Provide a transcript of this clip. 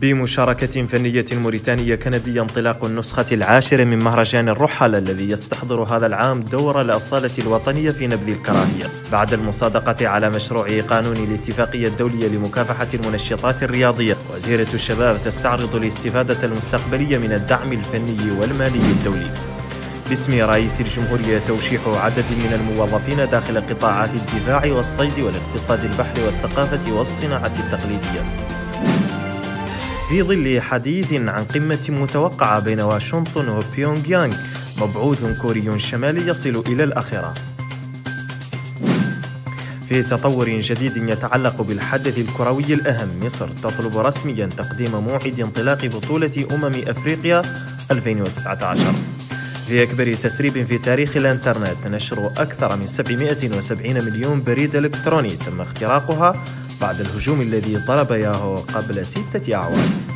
بمشاركة فنية موريتانية كندية انطلاق النسخة العاشرة من مهرجان الرحل الذي يستحضر هذا العام دور الأصالة الوطنية في نبذ الكراهية. بعد المصادقة على مشروع قانون الاتفاقية الدولية لمكافحة المنشطات الرياضية وزيرة الشباب تستعرض الاستفادة المستقبلية من الدعم الفني والمالي الدولي. باسم رئيس الجمهورية توشيح عدد من الموظفين داخل قطاعات الدفاع والصيد والاقتصاد البحري والثقافة والصناعة التقليدية. في ظل حديث عن قمة متوقعة بين واشنطن وبيونغ يانغ مبعوث كوري شمالي يصل إلى الآخرة في تطور جديد يتعلق بالحدث الكروي الأهم مصر تطلب رسميا تقديم موعد انطلاق بطولة أمم أفريقيا 2019 في أكبر تسريب في تاريخ الإنترنت نشر أكثر من 770 مليون بريد إلكتروني تم اختراقها بعد الهجوم الذي ضرب ياهو قبل ستة أعوام.